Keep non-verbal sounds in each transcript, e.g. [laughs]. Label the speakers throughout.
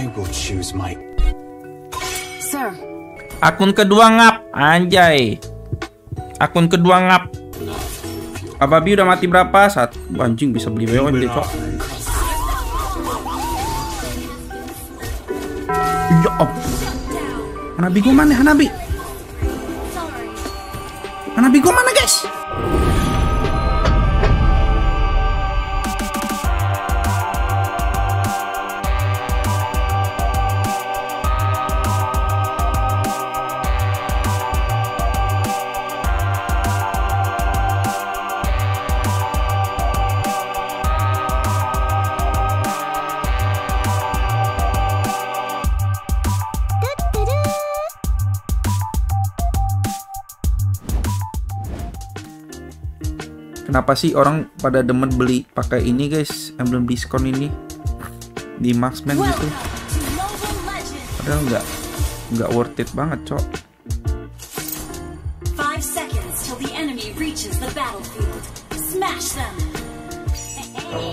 Speaker 1: I will choose my.
Speaker 2: Sir,
Speaker 3: Akun kedua ngap, anjay. Akun kedua ngap. Ababi udah mati berapa? Satu. Anjing bisa beli BO deh, cok. Ya ampun. Hanabi gua mana Hanabi? Hanabi gua mana guys? Kenapa sih orang pada demen beli pakai ini guys, emblem diskon ini di Marksman gitu? Padahal nggak nggak worth it banget, cok.
Speaker 2: Smash them!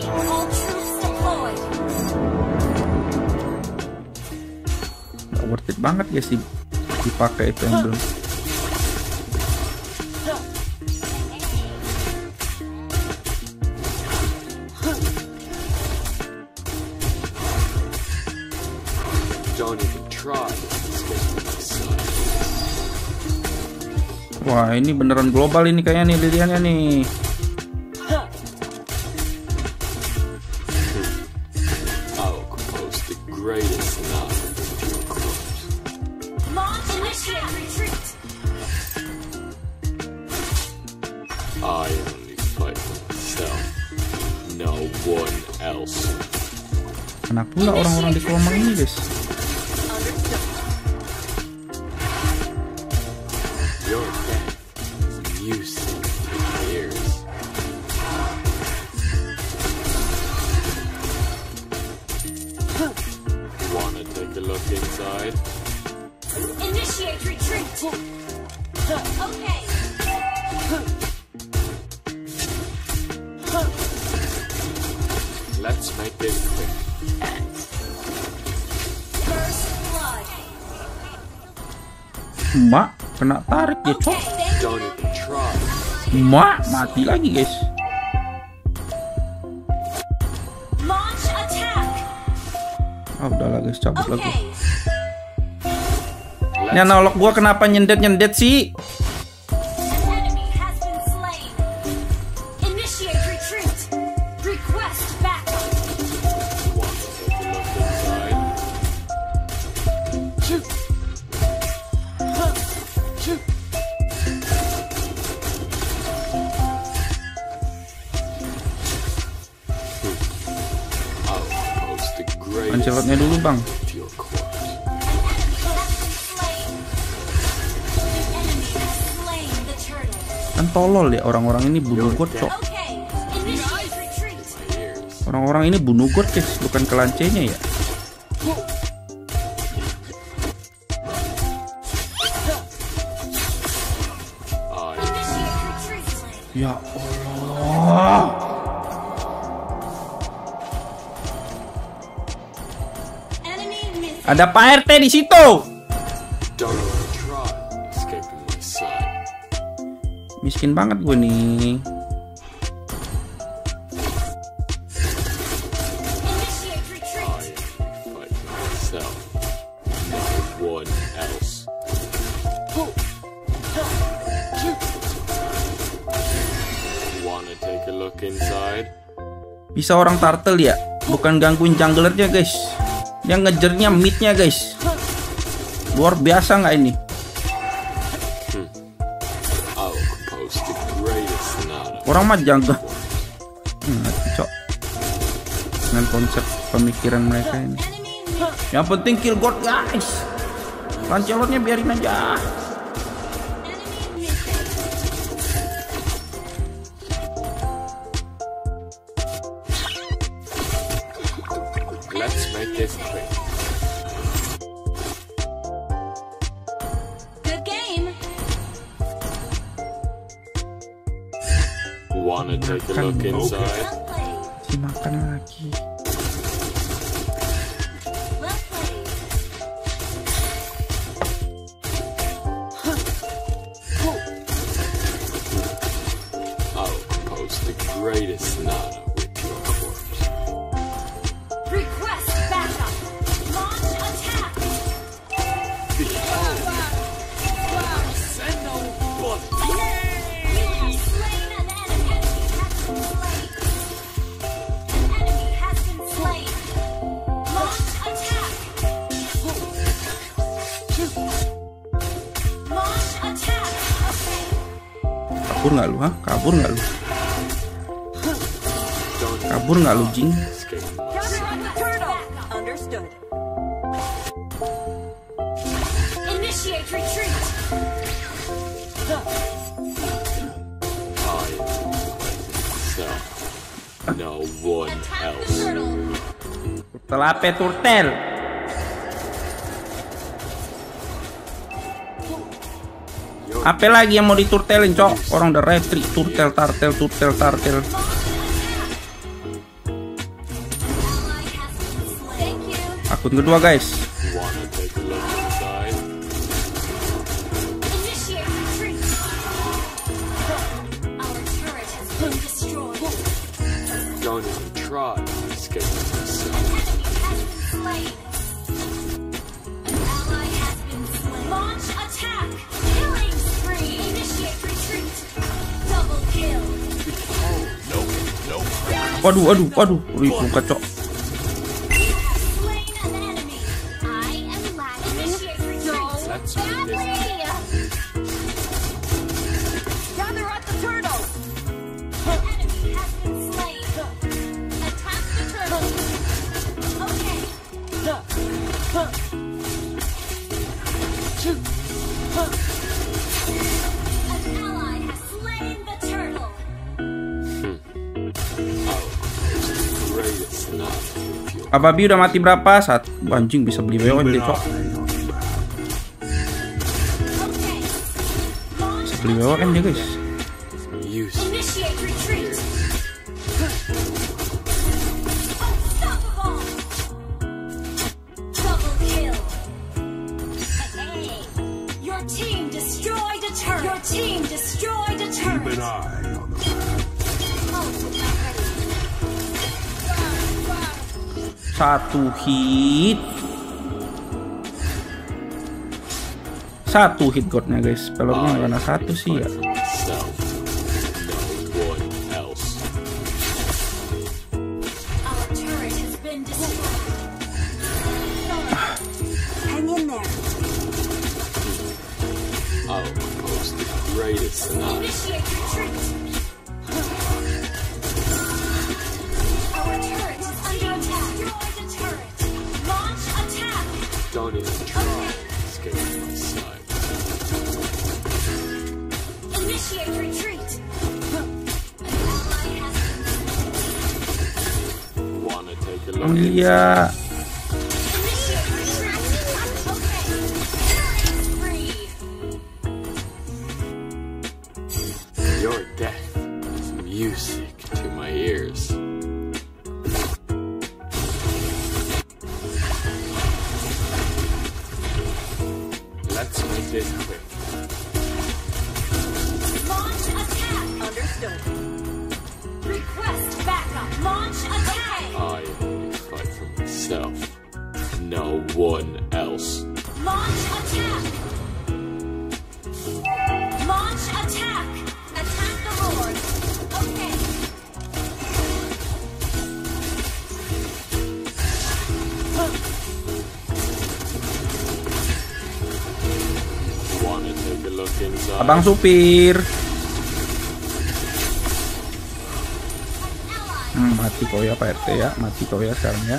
Speaker 2: All troops deployed!
Speaker 3: Nggak worth it banget guys di dipakai itu emblem. Wah ini beneran global ini kayaknya nih liliannya nih.
Speaker 4: I only fight myself. No one else.
Speaker 3: Kena pula orang-orang di Komang ini guys.
Speaker 4: Inside?
Speaker 2: Initiate retreat! Okay,
Speaker 4: Let's make this quick.
Speaker 2: first blood.
Speaker 3: Mak kena tarik dia cok. Mak mati lagi guys. Ah udahlah guys cabut lagi.
Speaker 2: Okay,
Speaker 3: Ini analog gua kenapa nyendet-nyendet sih?
Speaker 2: Slain
Speaker 4: the
Speaker 2: turtle.
Speaker 3: Kan tolol ya orang-orang ini bunuh god cok.
Speaker 2: Okay, initiate retreat!
Speaker 4: Ears.
Speaker 3: Orang-orang ini bunuh guys, bukan kelancenya ya. Ada Pak RT di situ. Miskin banget gue nih. Bisa orang turtle ya, bukan gangguin junglernya guys. Yang ngejernya midnya guys. Luar biasa nggak ini?
Speaker 4: Sonata.
Speaker 3: Orang mah jungle. Hmm, cok. Dengan konsep pemikiran mereka ini. Yang penting kill god guys. Lancelotnya biarin aja.
Speaker 4: Let's make this quick.
Speaker 2: Good game.
Speaker 4: Wanna take a look inside?
Speaker 3: Dimakan lagi.
Speaker 2: I'll propose the greatest nano.
Speaker 3: kabur nggak lu? ha Kabur nggak lu? Kabur nggak lu, jing?
Speaker 4: No one else.
Speaker 3: Telape turtel. Apa lagi yang mau diturtelin, cok? Orang udah retri, turtel, tartel, turtel, tartel. Akun kedua, guys. waduh waduh waduh.
Speaker 4: Ribu kacau.
Speaker 3: Ababi udah mati berapa? Saat anjing bisa beli BOM
Speaker 2: ini kok
Speaker 3: Bisa beli
Speaker 2: BOM ini ya, guys.
Speaker 3: satu hit. Satu hit godnya guys. Pelornya karena satu sih ya.
Speaker 4: Greatest. Your death is music to my ears. Let's make this quick.
Speaker 2: Launch attack!
Speaker 1: Understood.
Speaker 4: everyone else.
Speaker 2: Launch attack! Launch attack! Attack the Lord! Okay.
Speaker 3: Abang supir. Hmm, mati kau ya Pak RT ya, mati kau ya sekarang ya.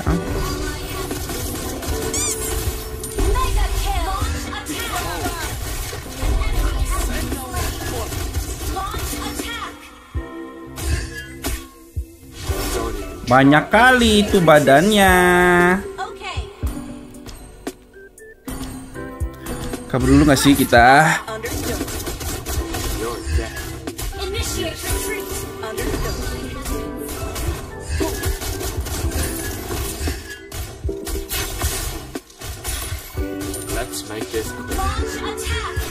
Speaker 3: Banyak kali itu badannya. Kabur dulu gak sih kita?
Speaker 4: Let's make this quick.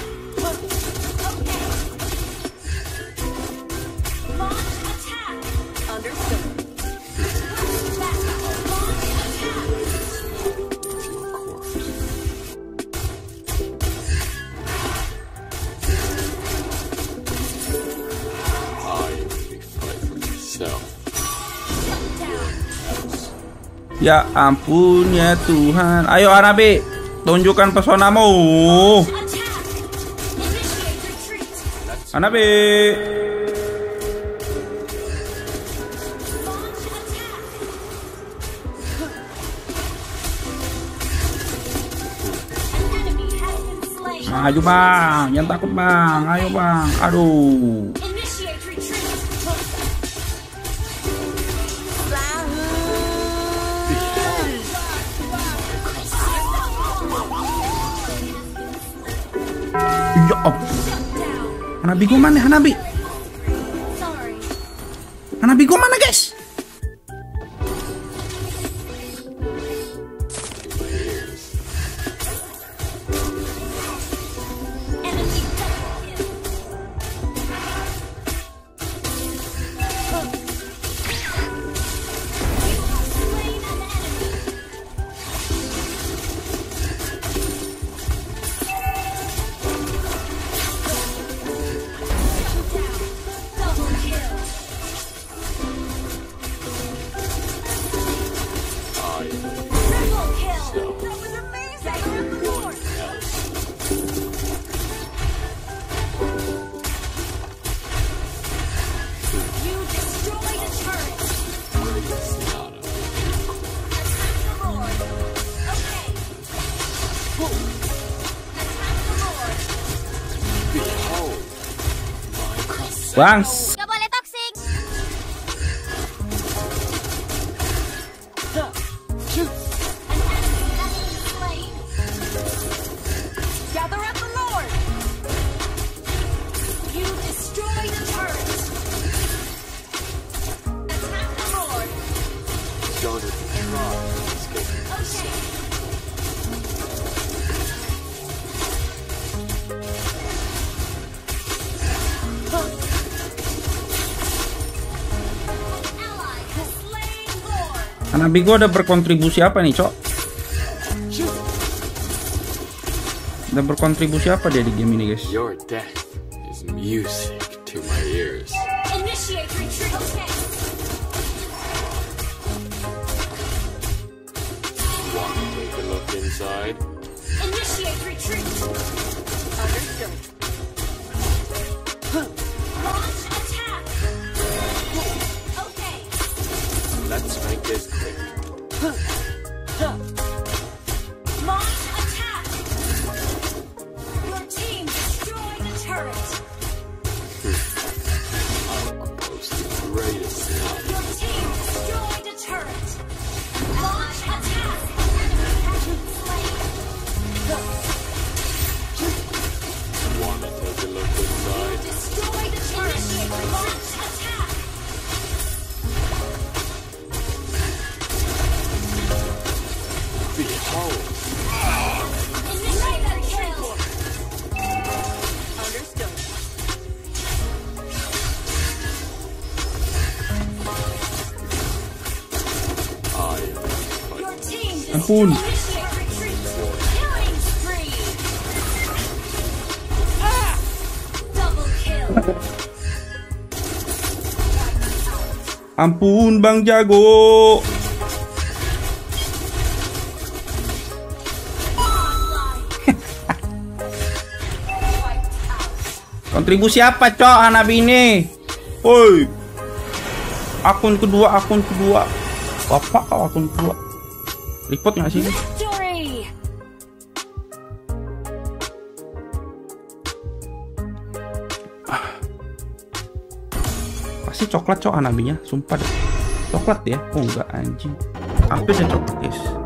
Speaker 3: Ya ampun ya Tuhan. Ayo Hanabi, tunjukkan pesonamu.
Speaker 2: Attack! Initiate retreat!
Speaker 3: Hanabi.
Speaker 2: Launch attack! An enemy has been slain!
Speaker 3: Maju bang, jangan takut bang. Ayo bang. Aduh. Ya
Speaker 2: down!
Speaker 3: Hanabi gua mana Hanabi? Hanabi gua mana guys? Bang. Hanabi gua ada berkontribusi apa nih, Cok? Ada berkontribusi apa dia di game ini, guys?
Speaker 4: Your death is music to my ears.
Speaker 2: Initiate retreat! Okay!
Speaker 4: Want to take a look inside?
Speaker 2: Initiate retreat!
Speaker 1: Understood.
Speaker 2: Launch
Speaker 3: Ampun. Bang Jago. [laughs] Kontribusi apa, Cok, Hanabi ini? Woi. Akun kedua, akun kedua. Bapak akun kedua. Report nggak sih?
Speaker 2: Victory!
Speaker 3: Pasti coklat, Cok, Hanabinya. Sumpah deh. Coklat ya? Oh enggak anjing. Hampir ya coklat, guys.